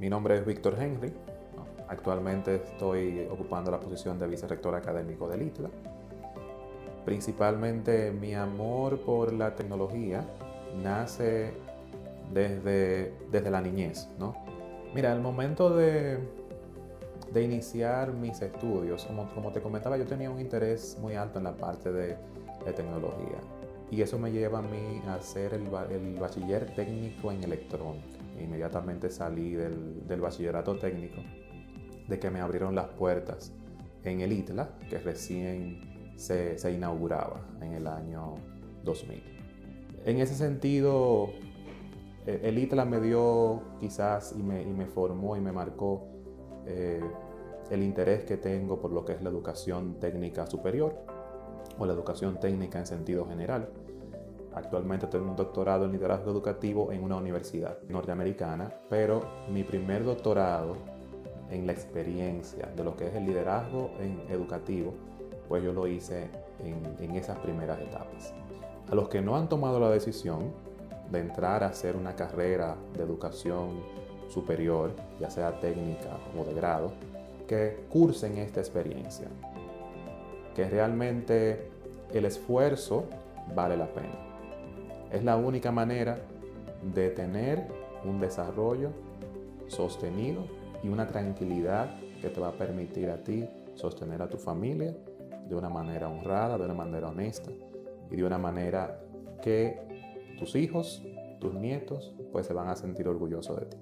Mi nombre es Víctor Henry. Actualmente estoy ocupando la posición de vicerrector académico del ITLA. Principalmente mi amor por la tecnología nace desde, desde la niñez. ¿no? Mira, el momento de, de iniciar mis estudios, como, como, te comentaba, yo tenía un interés muy alto en la parte de, de tecnología. Y eso me lleva a mí a hacer el, el bachiller técnico en electrónica. Inmediatamente salí del, del, bachillerato técnico, de que me abrieron las puertas en el ITLA, que recién se, se inauguraba en el año 2000. En ese sentido, el ITLA me dio quizás y me, y me formó y me marcó eh, el interés que tengo por lo que es la educación técnica superior o la educación técnica en sentido general. Actualmente tengo un doctorado en liderazgo educativo en una universidad norteamericana, pero mi primer doctorado en la experiencia de lo que es el liderazgo en educativo, pues yo lo hice en, en esas primeras etapas. A los que no han tomado la decisión de entrar a hacer una carrera de educación superior, ya sea técnica o de grado, que cursen esta experiencia, que realmente el esfuerzo vale la pena. Es la única manera de tener un desarrollo sostenido y una tranquilidad que te va a permitir a ti sostener a tu familia de una manera honrada, de una manera honesta y de una manera que tus hijos, tus nietos, pues se van a sentir orgullosos de ti.